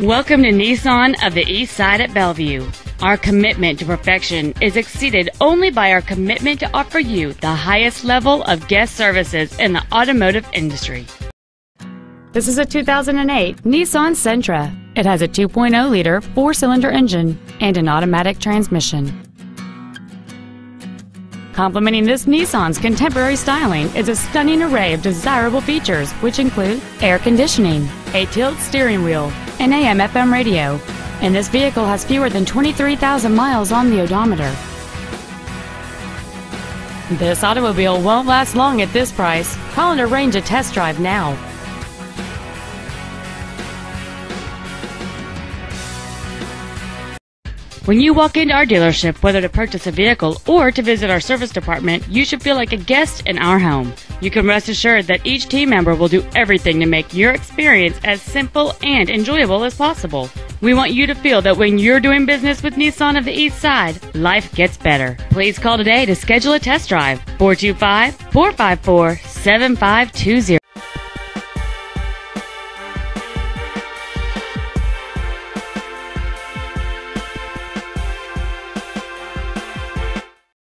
Welcome to Nissan of the Eastside at Bellevue. Our commitment to perfection is exceeded only by our commitment to offer you the highest level of guest services in the automotive industry. This is a 2008 Nissan Sentra. It has a 2.0 liter four cylinder engine and an automatic transmission. Complementing this Nissan's contemporary styling is a stunning array of desirable features, which include air conditioning, a tilt steering wheel, an AM FM radio, and this vehicle has fewer than 23,000 miles on the odometer. This automobile won't last long at this price. Call and arrange a test drive now. When you walk into our dealership, whether to purchase a vehicle or to visit our service department, you should feel like a guest in our home. You can rest assured that each team member will do everything to make your experience as simple and enjoyable as possible. We want you to feel that when you're doing business with Nissan of the Eastside, life gets better. Please call today to schedule a test drive. 425 454 7520.